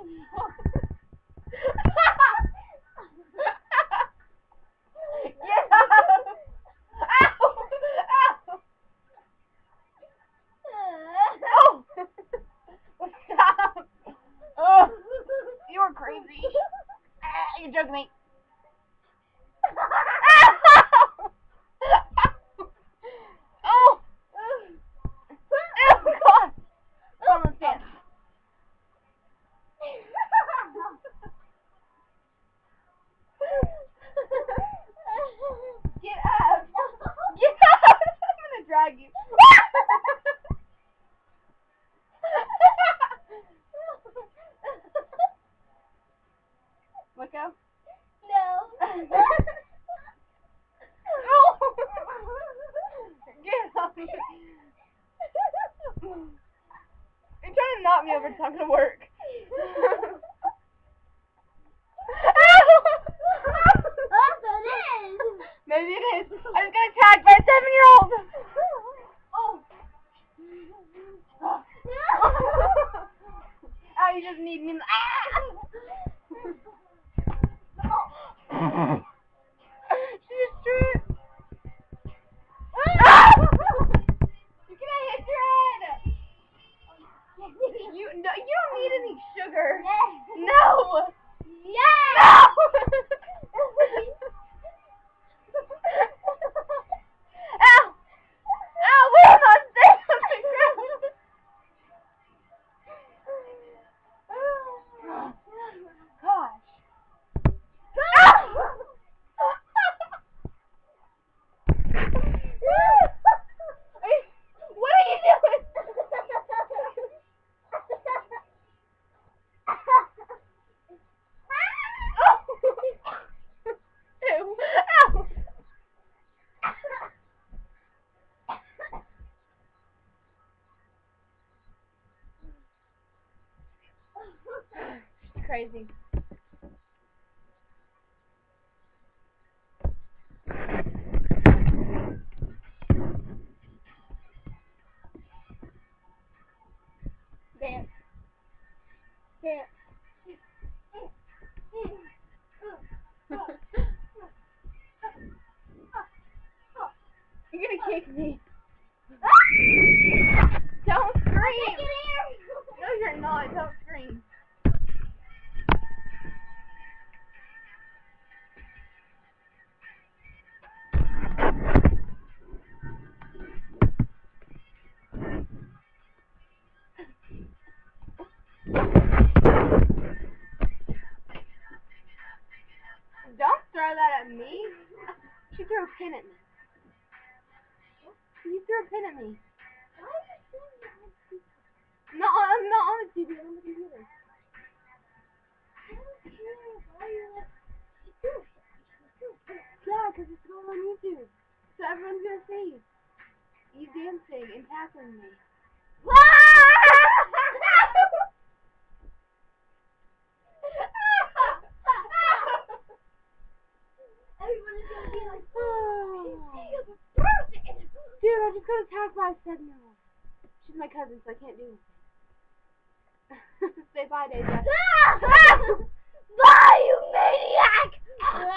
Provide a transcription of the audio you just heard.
Oh! Stop! You are crazy. Ah, you're joking me. Oh! Oh, God! Come on, stand. Get up! Get up! I'm gonna drag you. Look up. No. Oh! Get up! You're trying to knock me over. It's not gonna work. Maybe it is. I just got attacked by a seven-year-old. Oh. oh, you just need me. Ah! no, you don't need any sugar. No. Yes. No. Crazy. Dance. Dance. You're gonna kick me. Don't scream. She threw a pin at me. You threw a pin at me. No, I'm not on the TV. I'm on the computer. Yeah, because it's going on YouTube. So everyone's going to see you dancing and tackling me. Everybody's Dude, I just got attacked by a old. She's my cousin, so I can't do anything. Say bye, Deja. Bye, you maniac!